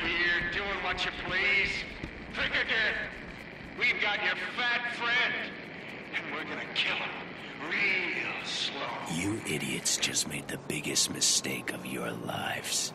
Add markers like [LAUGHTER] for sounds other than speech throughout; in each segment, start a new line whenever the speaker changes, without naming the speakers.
here doing what you please. Think again. We've got your fat friend, and we're gonna kill him real slow.
You idiots just made the biggest mistake of your lives.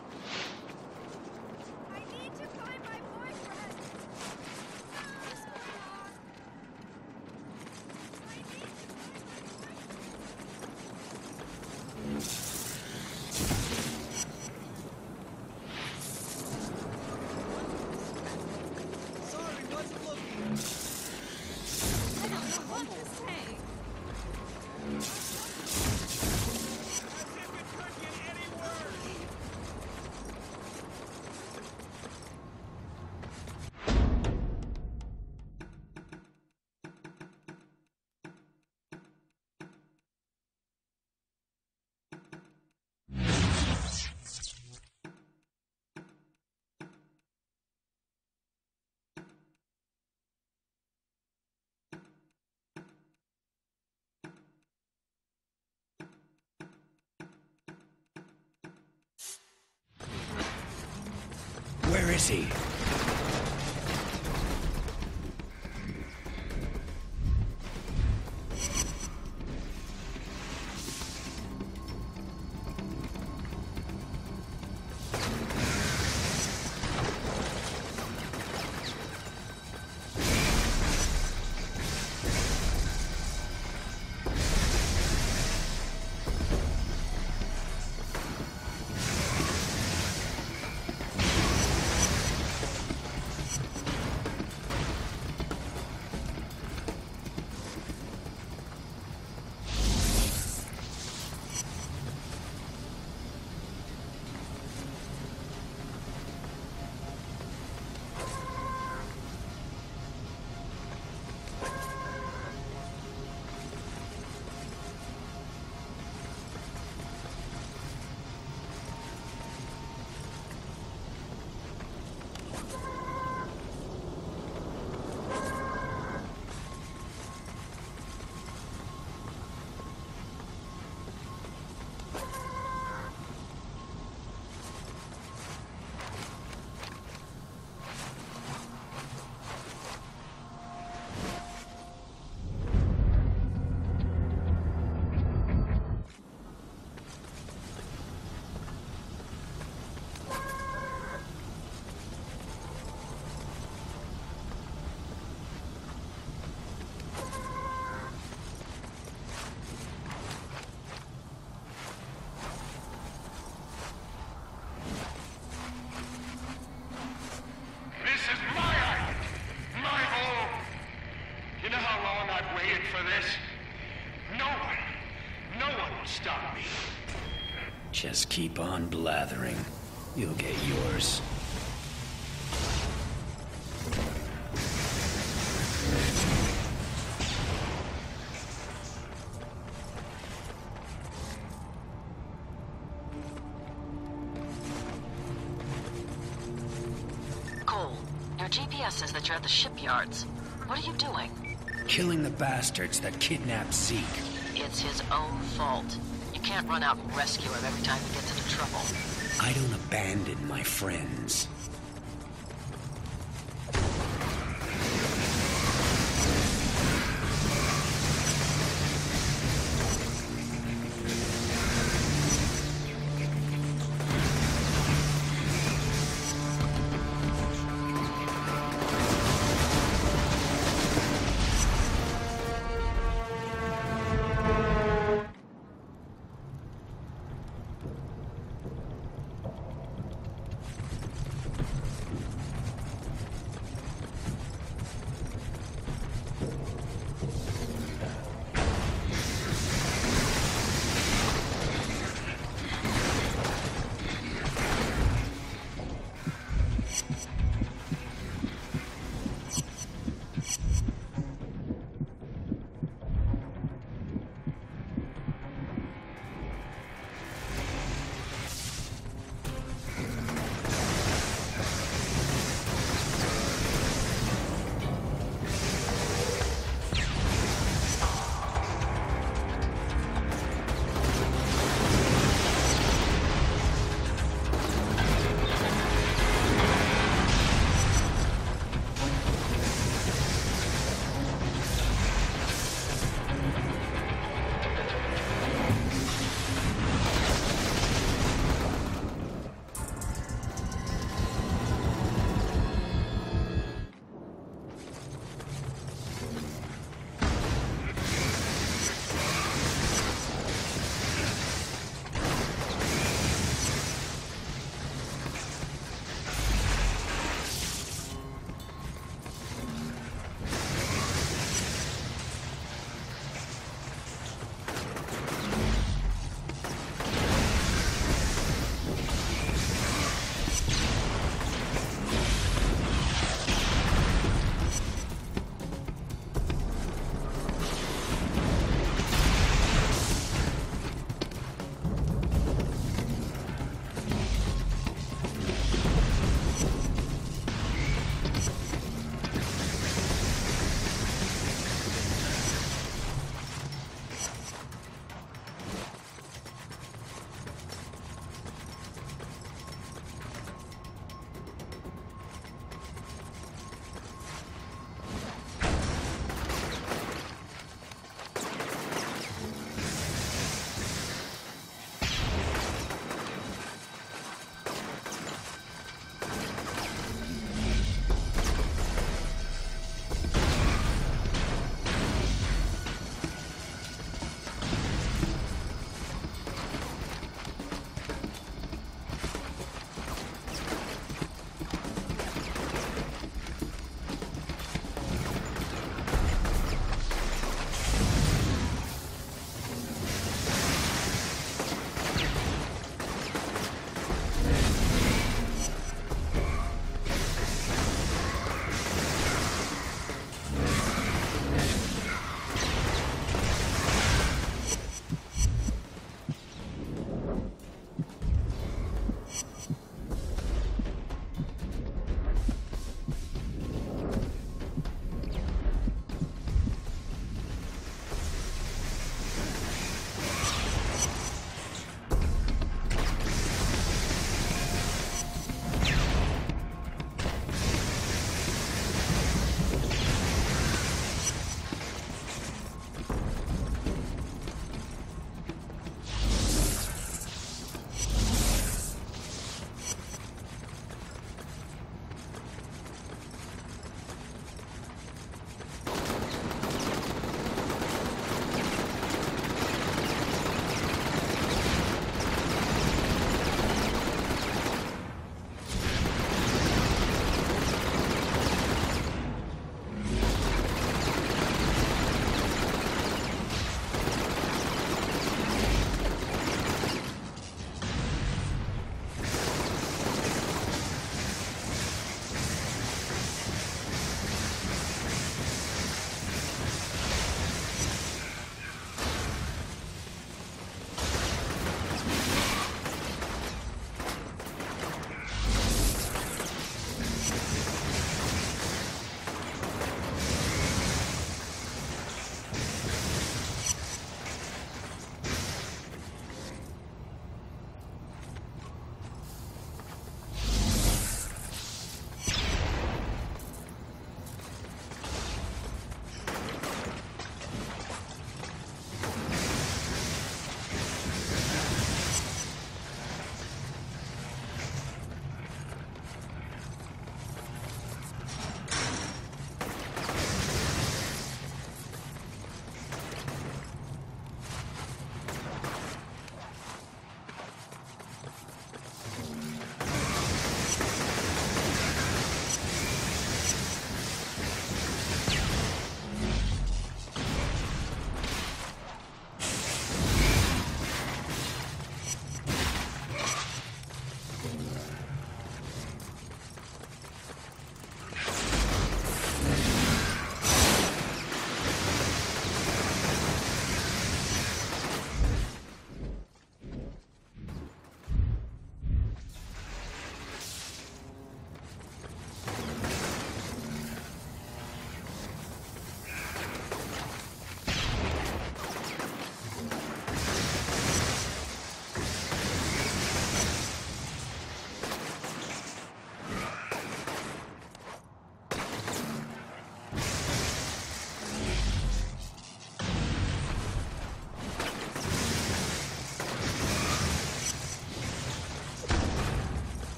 Where is he? Just keep on blathering. You'll get yours.
Cole, your GPS says that you're at the shipyards. What are you doing?
Killing the bastards that kidnapped Zeke.
It's his own fault. Can't run out and rescue him every time he gets into trouble.
I don't abandon my friends.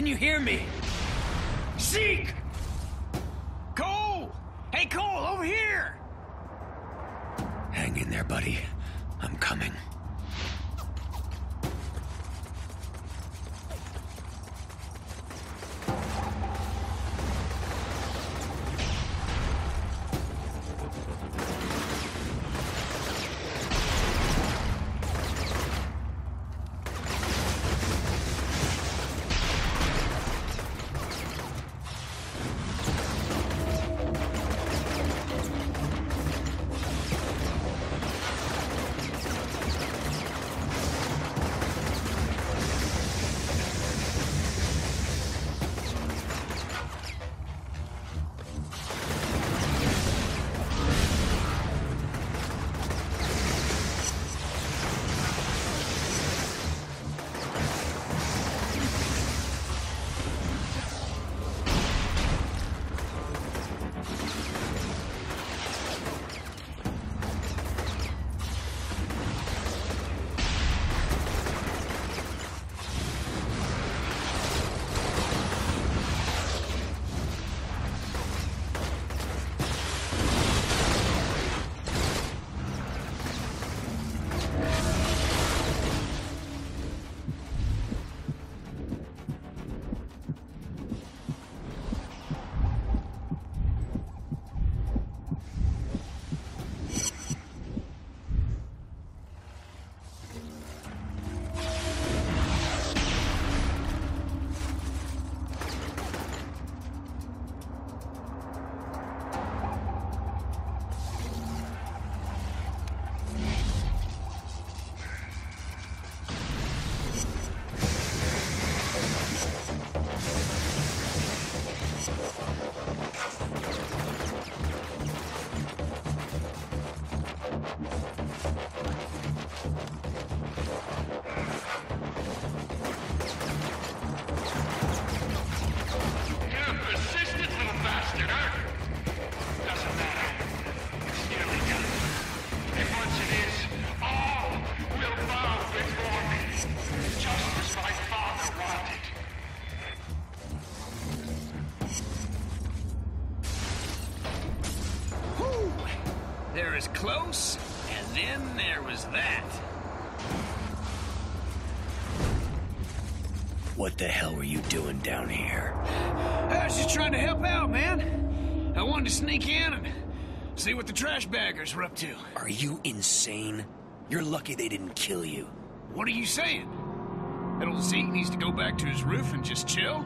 Can you hear me? Zeke!
Sneak in and see what the trash baggers were up to.
Are you insane? You're lucky they didn't kill you.
What are you saying? That old Zeke needs to go back to his roof and just chill?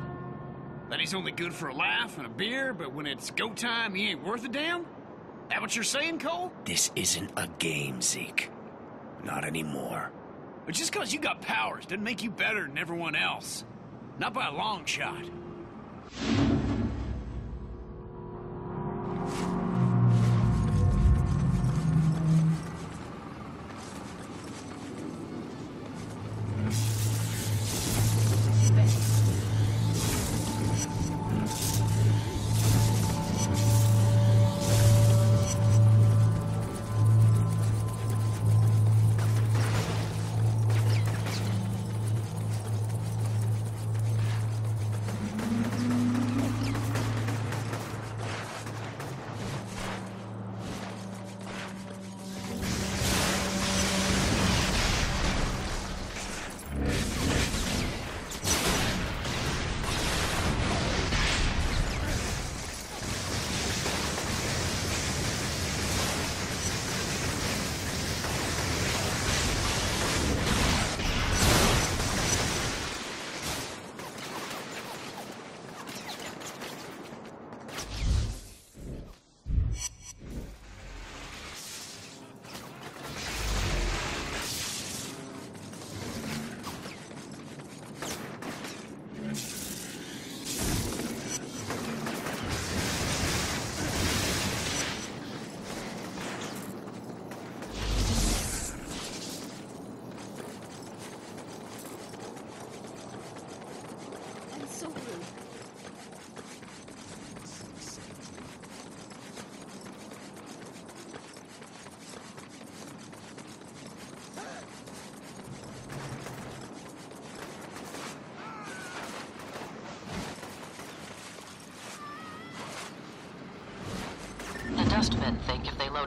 That he's only good for a laugh and a beer, but when it's go time, he ain't worth a damn? That what you're saying, Cole?
This isn't a game, Zeke. Not anymore.
But just because you got powers doesn't make you better than everyone else. Not by a long shot.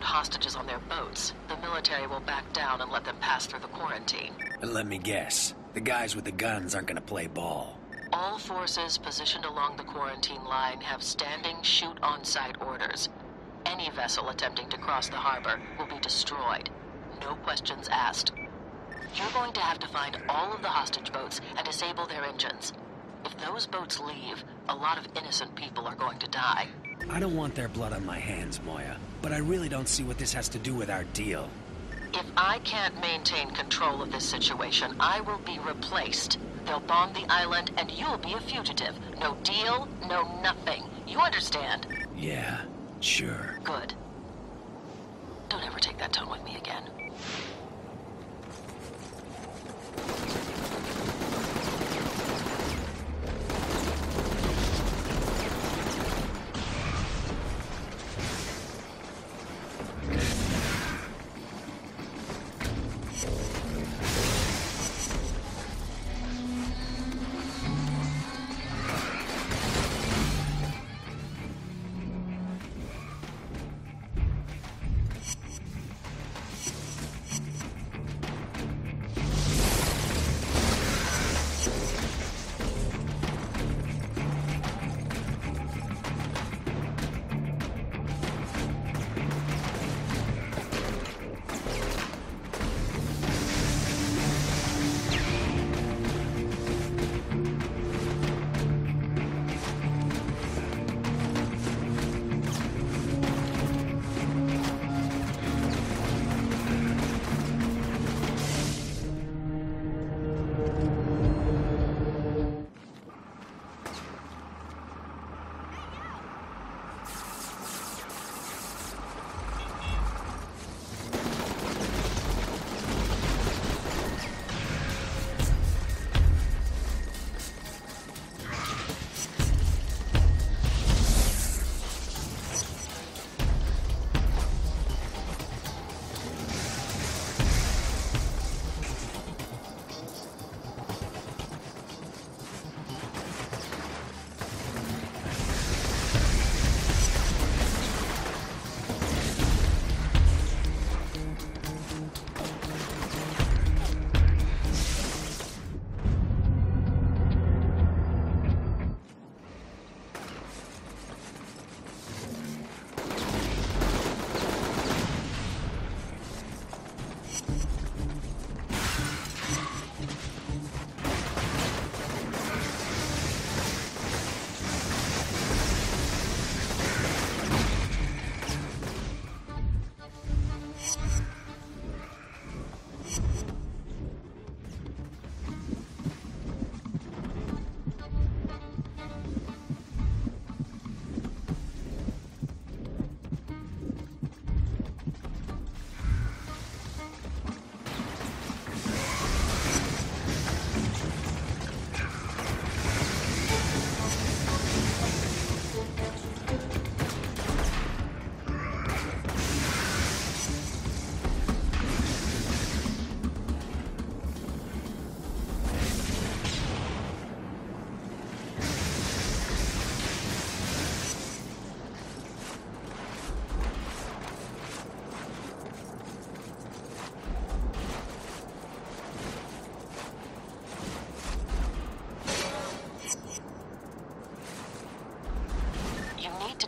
Hostages on their boats, the military will back down and let them pass through the quarantine.
And let me guess, the guys with the guns aren't gonna play ball.
All forces positioned along the quarantine line have standing shoot on sight orders. Any vessel attempting to cross the harbor will be destroyed. No questions asked. You're going to have to find all of the hostage boats and disable their engines. If those boats leave, a lot of innocent people are going to die.
I don't want their blood on my hands, Moya, but I really don't see what this has to do with our deal.
If I can't maintain control of this situation, I will be replaced. They'll bomb the island and you'll be a fugitive. No deal, no nothing. You understand?
Yeah, sure.
Good. Don't ever take that tone with me again.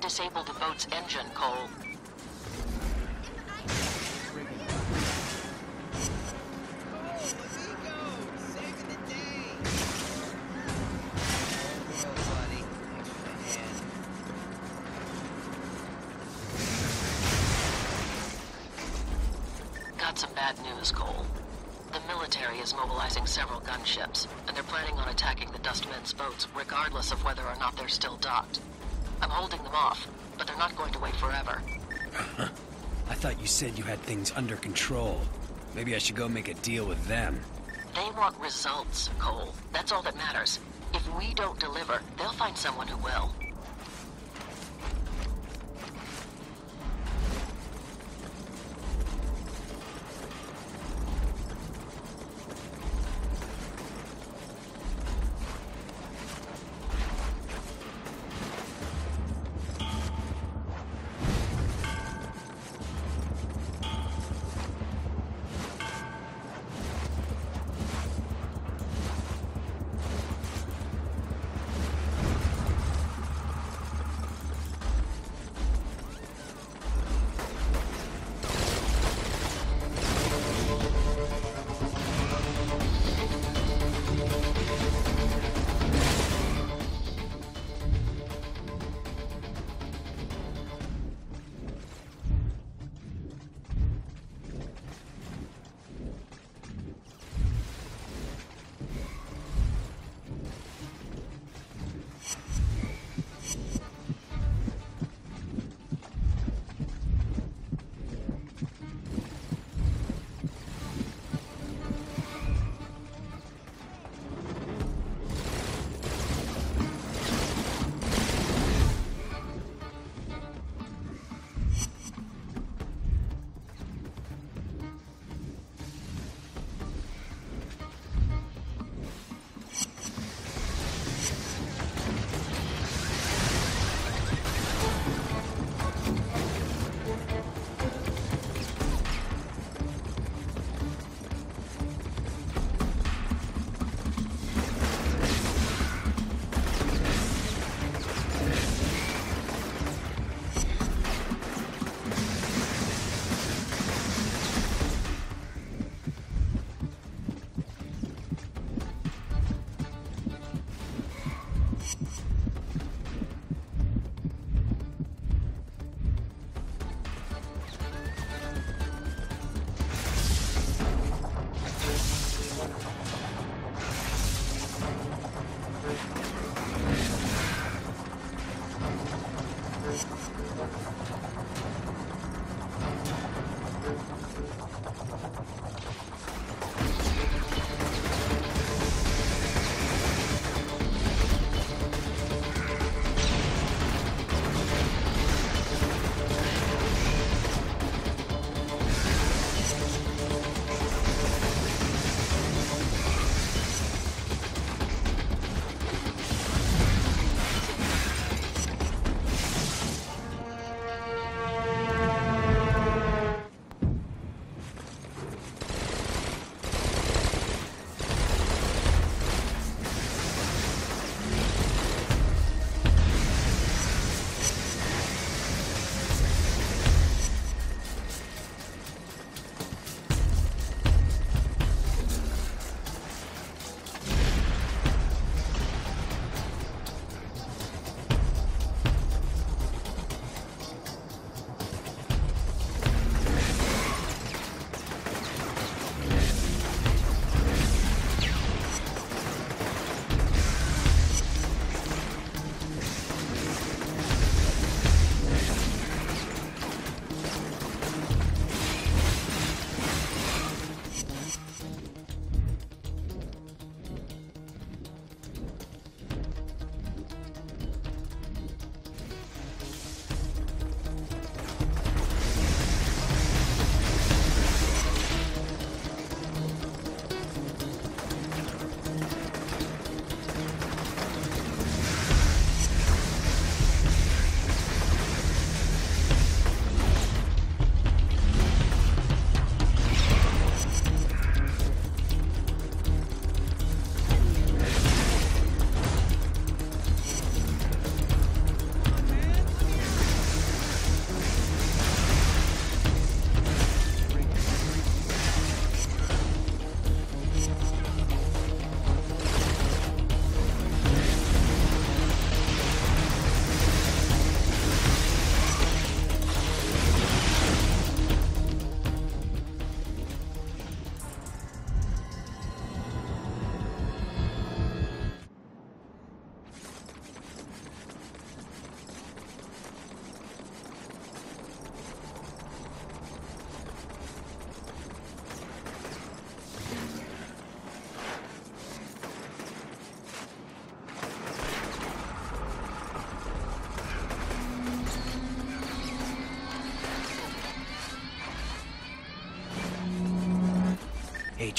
Disable the boat's engine, Cole. Got some bad news, Cole. The military is mobilizing several gunships, and they're planning on attacking the Dustmen's boats, regardless of whether or not they're still docked. I'm holding them off, but they're not going to wait forever. [LAUGHS]
I thought you said you had things under control. Maybe I should go make a deal with them.
They want results, Cole. That's all that matters. If we don't deliver, they'll find someone who will.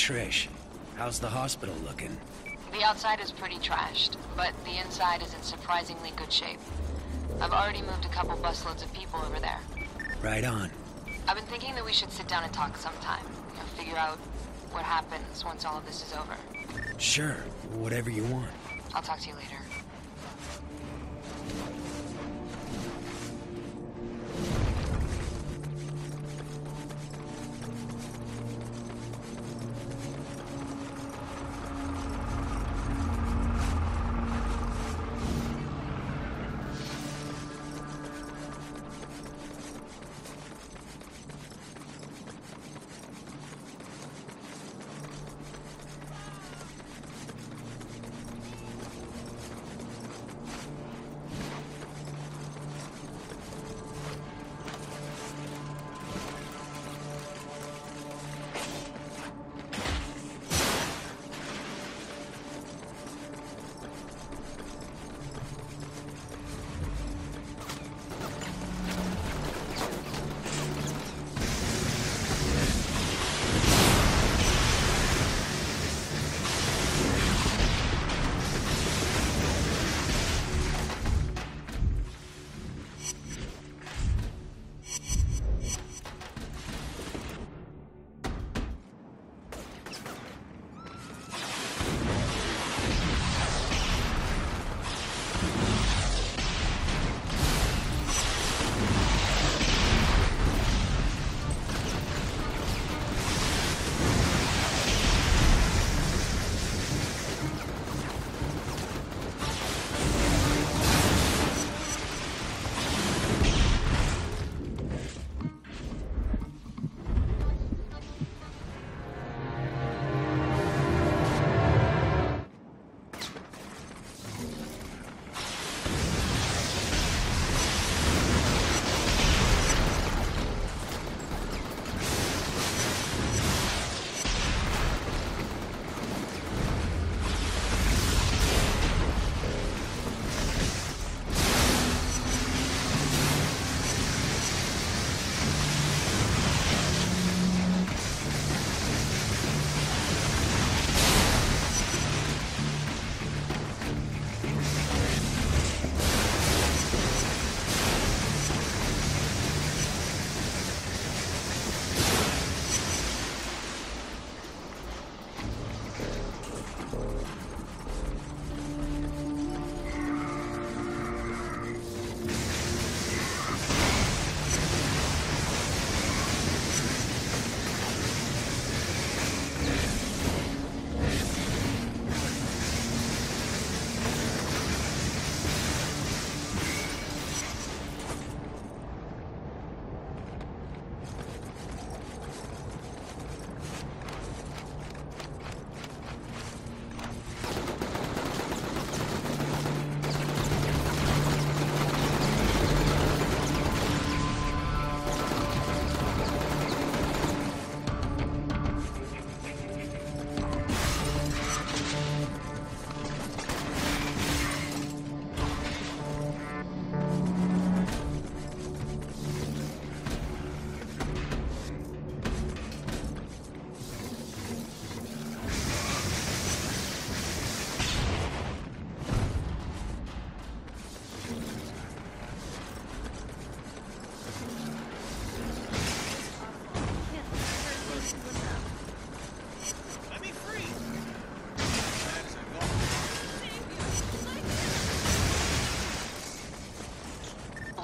Trish. How's the hospital looking?
The outside is pretty trashed, but the inside is in surprisingly good shape. I've already moved a couple busloads of people over there.
Right on.
I've been thinking that we should sit down and talk sometime. You know, figure out what happens once all of this is over.
Sure, whatever you want.
I'll talk to you later.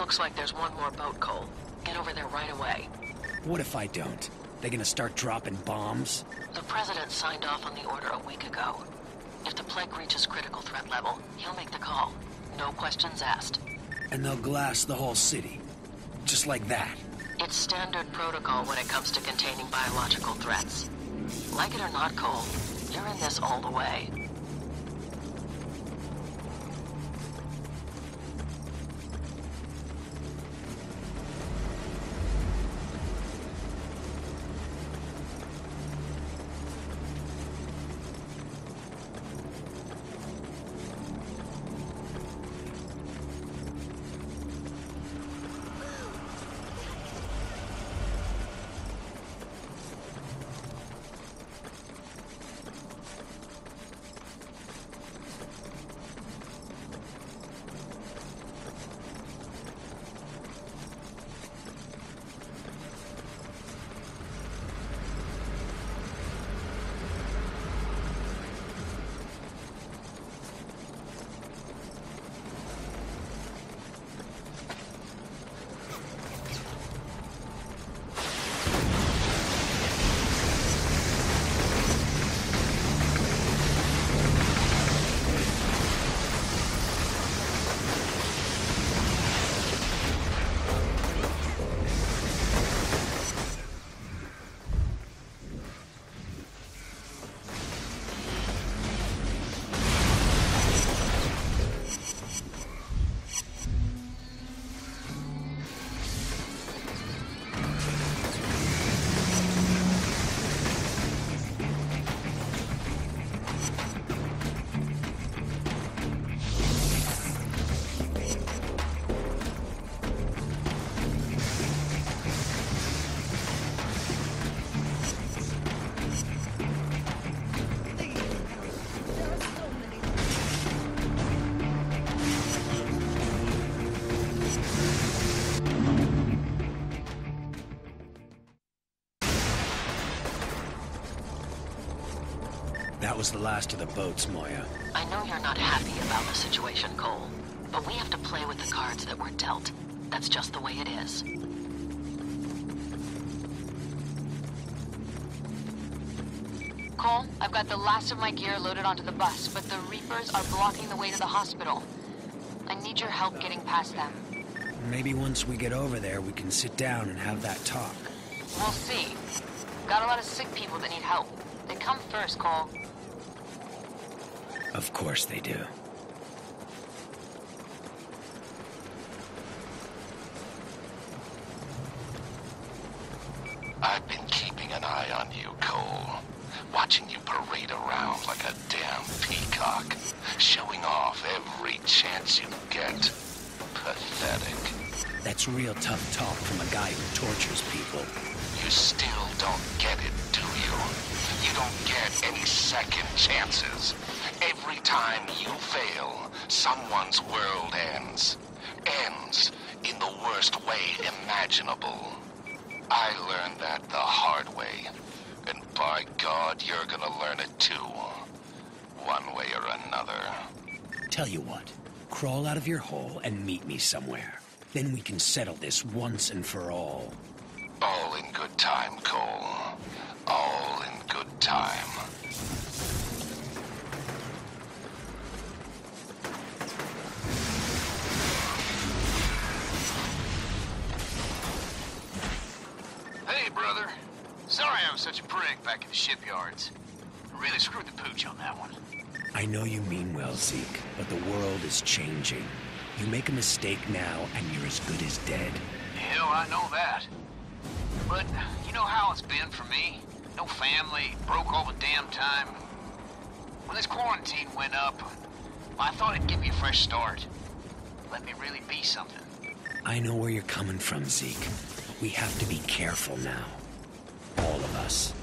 Looks like there's one more boat, Cole. Get over there right away.
What if I don't? They gonna start dropping bombs?
The President signed off on the order a week ago. If the plague reaches critical threat level, he'll make the call. No questions asked.
And they'll glass the whole city. Just like that.
It's standard protocol when it comes to containing biological threats. Like it or not, Cole, you're in this all the way.
Was the last of the boats, Moya.
I know you're not happy about the situation, Cole, but we have to play with the cards that were dealt. That's just the way it is.
Cole, I've got the last of my gear loaded onto the bus, but the Reapers are blocking the way to the hospital. I need your help getting past them.
Maybe once we get over there, we can sit down and have that talk.
We'll see. Got a lot of sick people that need help. They come first, Cole.
Of course they do.
I've been keeping an eye on you, Cole. Watching you parade around like a damn peacock. Showing off every chance you get. Pathetic.
That's real tough talk from a guy who tortures people.
You still don't get it, do you? You don't get any second chances. Every time you fail, someone's world ends. Ends in the worst way imaginable. I learned that the hard way. And by God, you're gonna learn it too. One way or another.
Tell you what, crawl out of your hole and meet me somewhere. Then we can settle this once and for all.
All in good time, Cole. All in good time.
Brother. Sorry I was such a prick back in the shipyards. I really screwed the pooch on that one.
I know you mean well, Zeke, but the world is changing. You make a mistake now, and you're as good as dead.
Hell, I know that. But you know how it's been for me? No family, broke all the damn time. When this quarantine went up, I thought it'd give me a fresh start. Let me really be something.
I know where you're coming from, Zeke. We have to be careful now. All of us.